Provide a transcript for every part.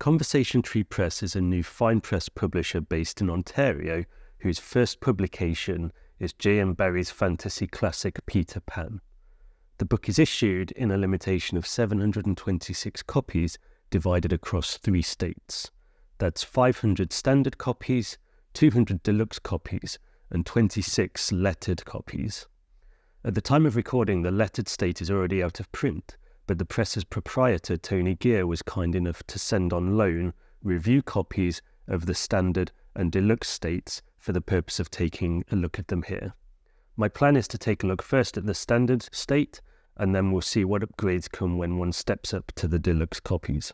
Conversation Tree Press is a new fine press publisher based in Ontario whose first publication is J.M. Barrie's fantasy classic Peter Pan. The book is issued in a limitation of 726 copies divided across three states. That's 500 standard copies, 200 deluxe copies, and 26 lettered copies. At the time of recording, the lettered state is already out of print, but the press's proprietor, Tony Gear, was kind enough to send on loan review copies of the standard and deluxe states for the purpose of taking a look at them here. My plan is to take a look first at the standard state, and then we'll see what upgrades come when one steps up to the deluxe copies.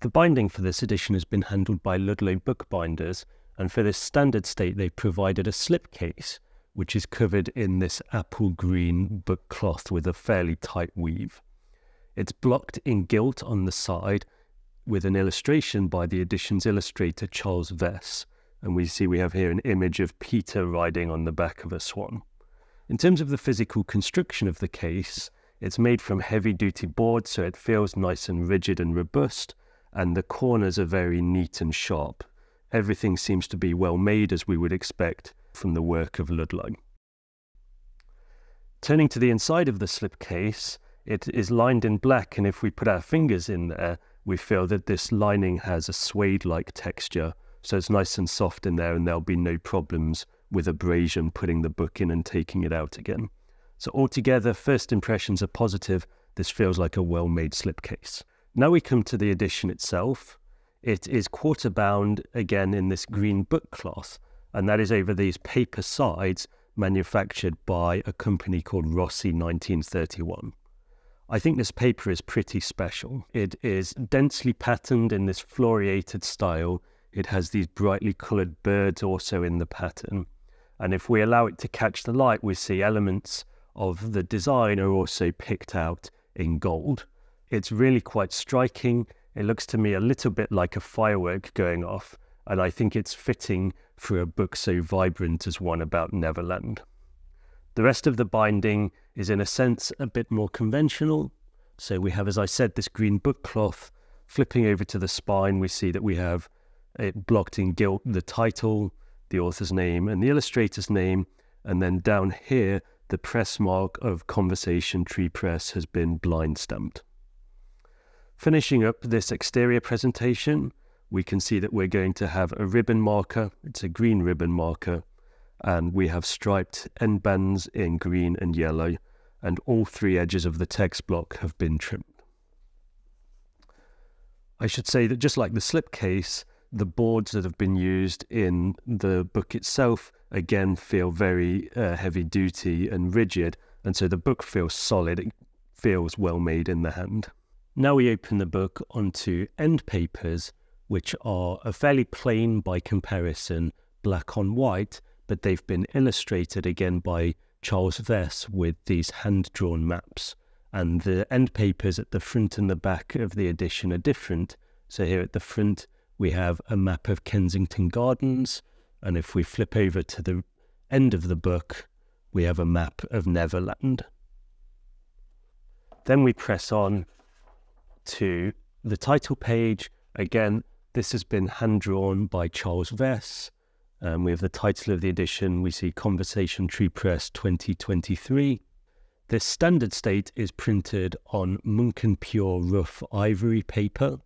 The binding for this edition has been handled by Ludlow Bookbinders, and for this standard state they've provided a slipcase, which is covered in this apple green book cloth with a fairly tight weave. It's blocked in gilt on the side with an illustration by the edition's illustrator Charles Vess, and we see we have here an image of Peter riding on the back of a swan. In terms of the physical construction of the case, it's made from heavy duty board so it feels nice and rigid and robust, and the corners are very neat and sharp. Everything seems to be well made as we would expect from the work of Ludlow. Turning to the inside of the slipcase, it is lined in black, and if we put our fingers in there, we feel that this lining has a suede like texture, so it's nice and soft in there, and there'll be no problems with abrasion putting the book in and taking it out again. So, altogether, first impressions are positive. This feels like a well made slipcase. Now we come to the edition itself. It is quarter bound again in this green book cloth, and that is over these paper sides manufactured by a company called Rossi 1931. I think this paper is pretty special. It is densely patterned in this floriated style. It has these brightly coloured birds also in the pattern. And if we allow it to catch the light, we see elements of the design are also picked out in gold. It's really quite striking. It looks to me a little bit like a firework going off, and I think it's fitting for a book so vibrant as one about Neverland. The rest of the binding is, in a sense, a bit more conventional. So we have, as I said, this green book cloth. Flipping over to the spine, we see that we have it blocked in gilt the title, the author's name, and the illustrator's name. And then down here, the press mark of Conversation Tree Press has been blind stamped. Finishing up this exterior presentation, we can see that we're going to have a ribbon marker. It's a green ribbon marker. And we have striped end bands in green and yellow. And all three edges of the text block have been trimmed. I should say that just like the slipcase, the boards that have been used in the book itself again feel very uh, heavy duty and rigid. And so the book feels solid. It feels well made in the hand. Now we open the book onto end papers, which are a fairly plain by comparison black on white, but they've been illustrated again by Charles Vess with these hand drawn maps. And the end papers at the front and the back of the edition are different. So here at the front, we have a map of Kensington Gardens. And if we flip over to the end of the book, we have a map of Neverland. Then we press on to the title page. Again, this has been hand drawn by Charles Vess. Um, we have the title of the edition. We see Conversation Tree Press 2023. This standard state is printed on Munken Pure rough ivory paper.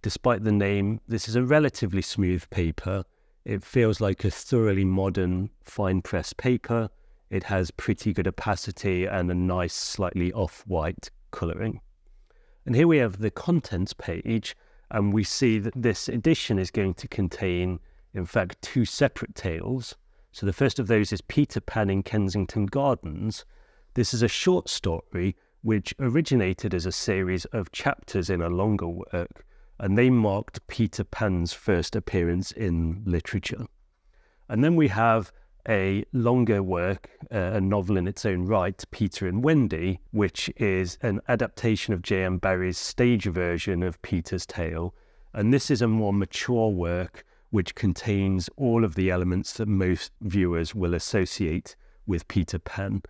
Despite the name, this is a relatively smooth paper. It feels like a thoroughly modern fine press paper. It has pretty good opacity and a nice, slightly off white colouring. And here we have the contents page, and we see that this edition is going to contain, in fact, two separate tales. So the first of those is Peter Pan in Kensington Gardens. This is a short story which originated as a series of chapters in a longer work, and they marked Peter Pan's first appearance in literature. And then we have a longer work, uh, a novel in its own right, Peter and Wendy, which is an adaptation of J.M. Barrie's stage version of Peter's Tale. And this is a more mature work which contains all of the elements that most viewers will associate with Peter Pan.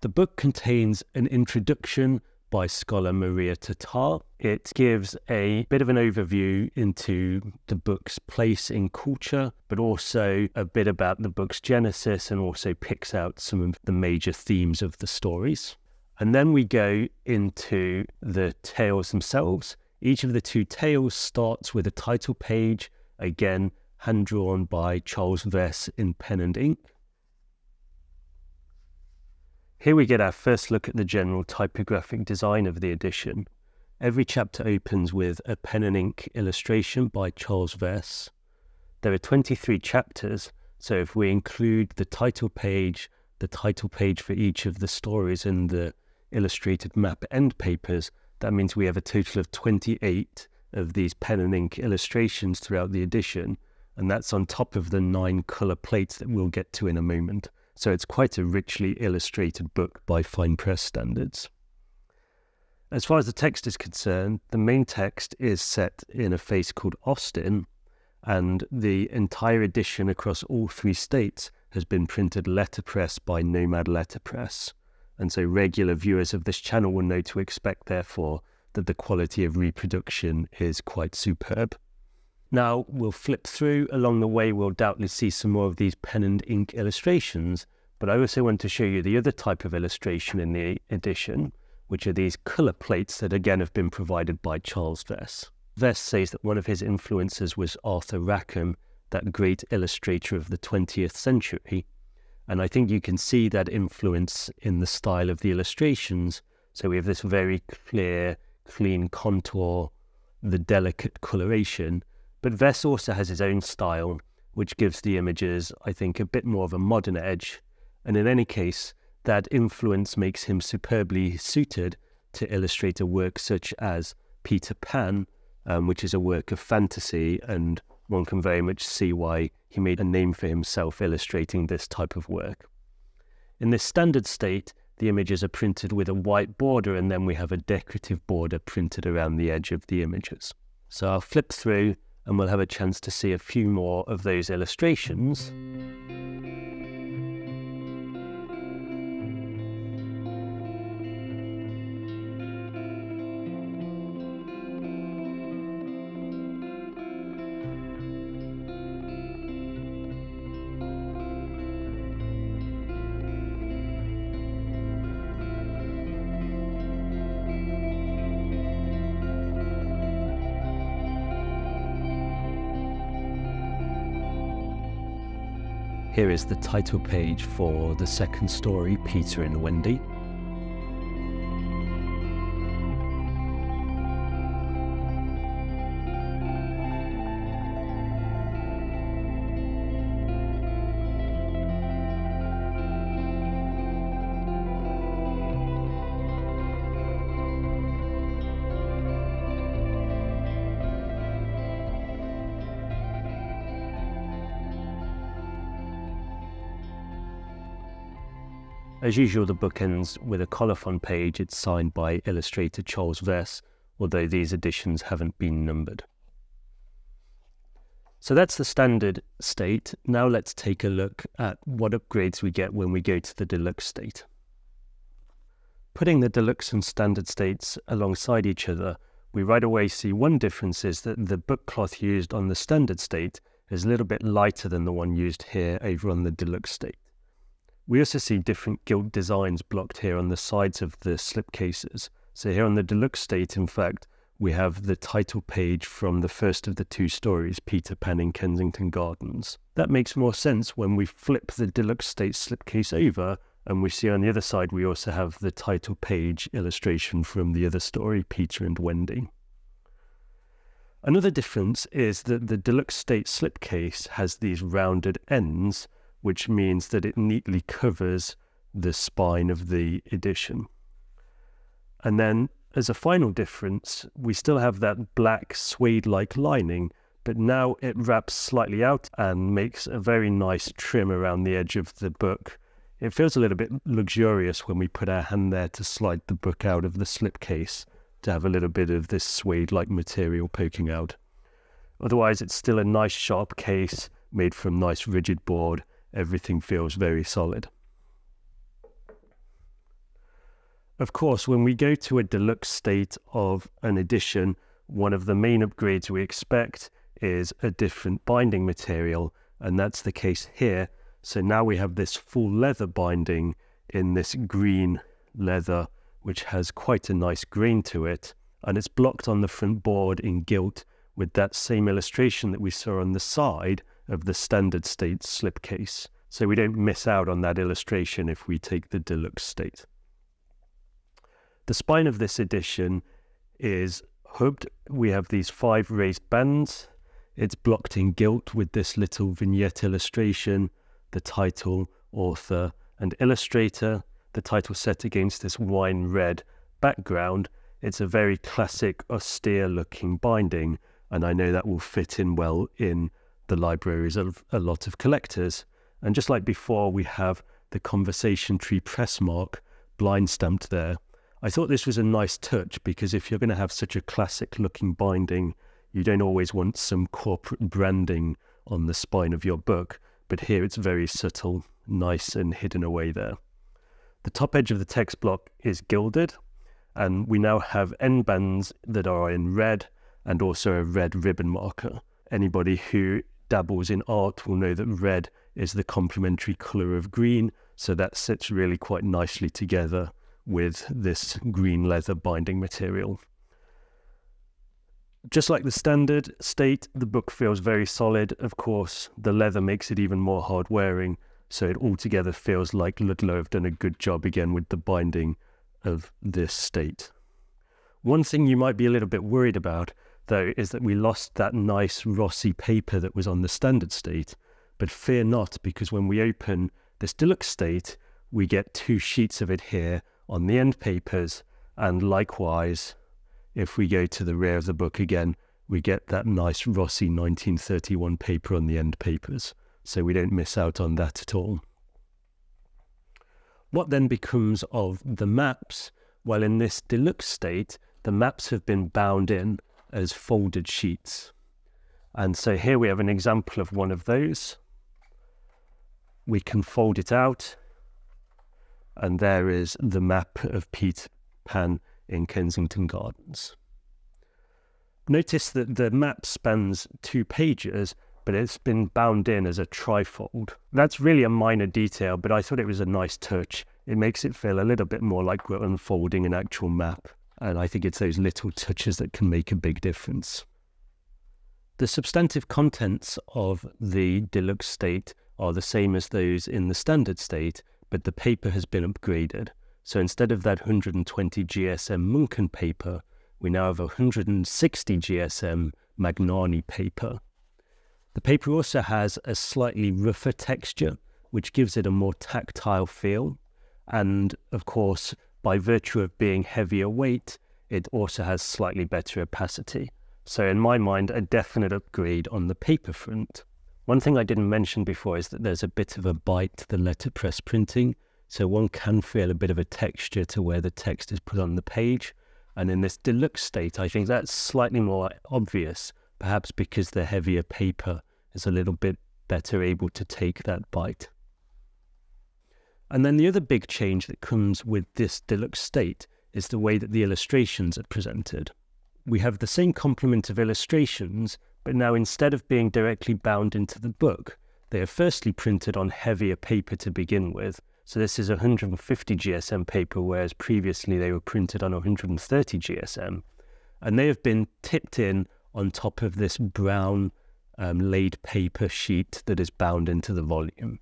The book contains an introduction by scholar Maria Tatar. It gives a bit of an overview into the book's place in culture, but also a bit about the book's genesis and also picks out some of the major themes of the stories. And then we go into the tales themselves. Each of the two tales starts with a title page, again, hand drawn by Charles Vess in pen and ink. Here we get our first look at the general typographic design of the edition. Every chapter opens with a pen and ink illustration by Charles Vess. There are 23 chapters, so if we include the title page, the title page for each of the stories, and the illustrated map end papers, that means we have a total of 28 of these pen and ink illustrations throughout the edition, and that's on top of the nine colour plates that we'll get to in a moment. So it's quite a richly illustrated book by fine press standards. As far as the text is concerned, the main text is set in a face called Austin, and the entire edition across all three states has been printed letterpress by Nomad Letterpress. And so regular viewers of this channel will know to expect, therefore, that the quality of reproduction is quite superb. Now we'll flip through. Along the way, we'll doubtless see some more of these pen and ink illustrations, but I also want to show you the other type of illustration in the edition, which are these colour plates that again have been provided by Charles Vess. Vess says that one of his influences was Arthur Rackham, that great illustrator of the 20th century, and I think you can see that influence in the style of the illustrations. So we have this very clear, clean contour, the delicate coloration, but Vess also has his own style, which gives the images, I think, a bit more of a modern edge. And in any case, that influence makes him superbly suited to illustrate a work such as Peter Pan, um, which is a work of fantasy, and one can very much see why he made a name for himself illustrating this type of work. In this standard state, the images are printed with a white border, and then we have a decorative border printed around the edge of the images. So I'll flip through and we'll have a chance to see a few more of those illustrations. Here is the title page for the second story, Peter and Wendy. As usual, the book ends with a colophon page. It's signed by illustrator Charles Vess, although these editions haven't been numbered. So that's the standard state. Now let's take a look at what upgrades we get when we go to the deluxe state. Putting the deluxe and standard states alongside each other, we right away see one difference is that the book cloth used on the standard state is a little bit lighter than the one used here over on the deluxe state. We also see different gilt designs blocked here on the sides of the slipcases. So here on the deluxe state, in fact, we have the title page from the first of the two stories, Peter Pan in Kensington Gardens. That makes more sense when we flip the deluxe state slipcase over and we see on the other side we also have the title page illustration from the other story, Peter and Wendy. Another difference is that the deluxe state slipcase has these rounded ends which means that it neatly covers the spine of the edition. And then, as a final difference, we still have that black suede like lining, but now it wraps slightly out and makes a very nice trim around the edge of the book. It feels a little bit luxurious when we put our hand there to slide the book out of the slipcase to have a little bit of this suede like material poking out. Otherwise, it's still a nice sharp case made from nice rigid board everything feels very solid. Of course, when we go to a deluxe state of an edition, one of the main upgrades we expect is a different binding material, and that's the case here. So now we have this full leather binding in this green leather, which has quite a nice grain to it, and it's blocked on the front board in gilt with that same illustration that we saw on the side of the standard state slipcase. So we don't miss out on that illustration if we take the deluxe state. The spine of this edition is hubbed. We have these five raised bands. It's blocked in gilt with this little vignette illustration, the title, author, and illustrator. The title set against this wine red background. It's a very classic, austere looking binding, and I know that will fit in well in the libraries of a lot of collectors. And just like before, we have the Conversation Tree press mark blind stamped there. I thought this was a nice touch because if you're going to have such a classic looking binding, you don't always want some corporate branding on the spine of your book, but here it's very subtle, nice and hidden away there. The top edge of the text block is gilded, and we now have end bands that are in red and also a red ribbon marker. Anybody who dabbles in art will know that red is the complementary colour of green, so that sits really quite nicely together with this green leather binding material. Just like the standard state, the book feels very solid. Of course, the leather makes it even more hard wearing, so it altogether feels like Ludlow have done a good job again with the binding of this state. One thing you might be a little bit worried about though, is that we lost that nice Rossi paper that was on the standard state. But fear not, because when we open this deluxe state, we get two sheets of it here on the end papers, and likewise, if we go to the rear of the book again, we get that nice Rossi 1931 paper on the end papers, so we don't miss out on that at all. What then becomes of the maps? Well, in this deluxe state, the maps have been bound in as folded sheets. And so here we have an example of one of those. We can fold it out, and there is the map of Peter Pan in Kensington Gardens. Notice that the map spans two pages, but it's been bound in as a trifold. That's really a minor detail, but I thought it was a nice touch. It makes it feel a little bit more like we're unfolding an actual map. And I think it's those little touches that can make a big difference. The substantive contents of the deluxe state are the same as those in the standard state, but the paper has been upgraded. So instead of that 120 GSM Munken paper, we now have 160 GSM Magnani paper. The paper also has a slightly rougher texture, which gives it a more tactile feel. And of course, by virtue of being heavier weight, it also has slightly better opacity. So in my mind, a definite upgrade on the paper front. One thing I didn't mention before is that there's a bit of a bite to the letterpress printing. So one can feel a bit of a texture to where the text is put on the page. And in this deluxe state, I think that's slightly more obvious, perhaps because the heavier paper is a little bit better able to take that bite. And then the other big change that comes with this deluxe state is the way that the illustrations are presented. We have the same complement of illustrations, but now instead of being directly bound into the book, they are firstly printed on heavier paper to begin with. So this is 150 GSM paper, whereas previously they were printed on 130 GSM. And they have been tipped in on top of this brown um, laid paper sheet that is bound into the volume.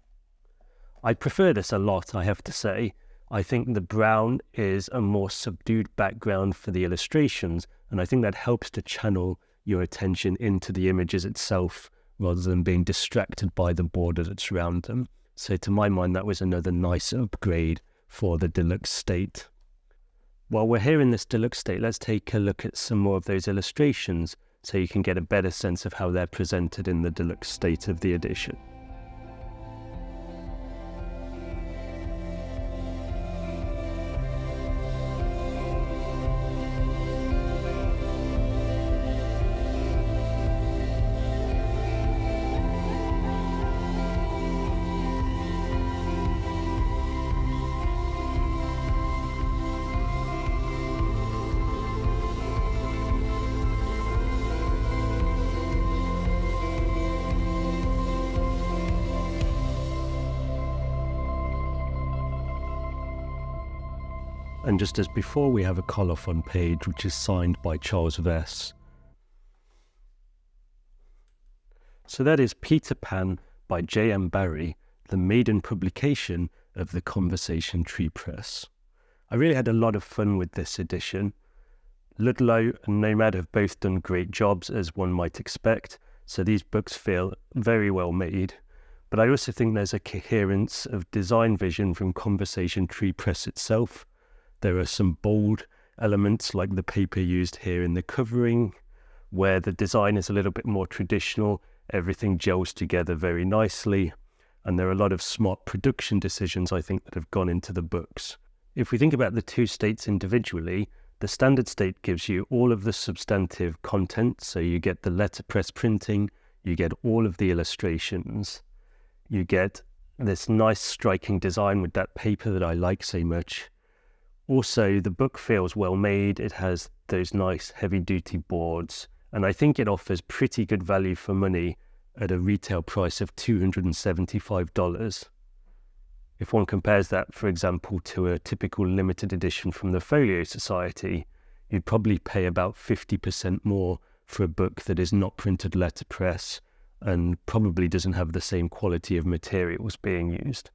I prefer this a lot, I have to say. I think the brown is a more subdued background for the illustrations, and I think that helps to channel your attention into the images itself rather than being distracted by the border that's around them. So, to my mind, that was another nice upgrade for the deluxe state. While we're here in this deluxe state, let's take a look at some more of those illustrations so you can get a better sense of how they're presented in the deluxe state of the edition. And just as before, we have a colophon page which is signed by Charles Vess. So that is Peter Pan by J.M. Barrie, the maiden publication of the Conversation Tree Press. I really had a lot of fun with this edition. Ludlow and Nomad have both done great jobs, as one might expect, so these books feel very well made. But I also think there's a coherence of design vision from Conversation Tree Press itself. There are some bold elements like the paper used here in the covering, where the design is a little bit more traditional Everything gels together very nicely. And there are a lot of smart production decisions, I think, that have gone into the books. If we think about the two states individually, the standard state gives you all of the substantive content. So you get the letterpress printing, you get all of the illustrations, you get this nice striking design with that paper that I like so much. Also, the book feels well made. It has those nice heavy duty boards. And I think it offers pretty good value for money at a retail price of $275. If one compares that, for example, to a typical limited edition from the Folio Society, you'd probably pay about 50% more for a book that is not printed letterpress and probably doesn't have the same quality of materials being used.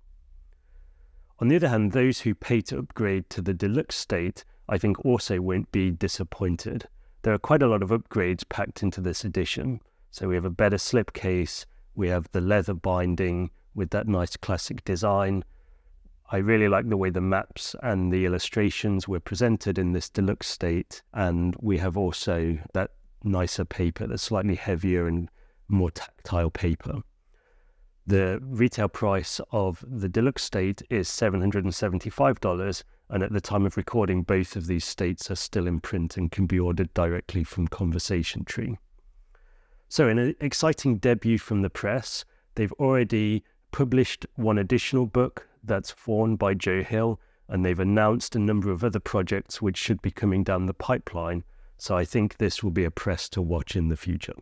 On the other hand, those who pay to upgrade to the deluxe state, I think also won't be disappointed. There are quite a lot of upgrades packed into this edition. So we have a better slipcase, we have the leather binding with that nice classic design. I really like the way the maps and the illustrations were presented in this deluxe state. And we have also that nicer paper that's slightly heavier and more tactile paper. The retail price of the deluxe state is $775, and at the time of recording, both of these states are still in print and can be ordered directly from Conversation Tree. So, an exciting debut from the press, they've already published one additional book that's Faun by Joe Hill, and they've announced a number of other projects which should be coming down the pipeline. So, I think this will be a press to watch in the future.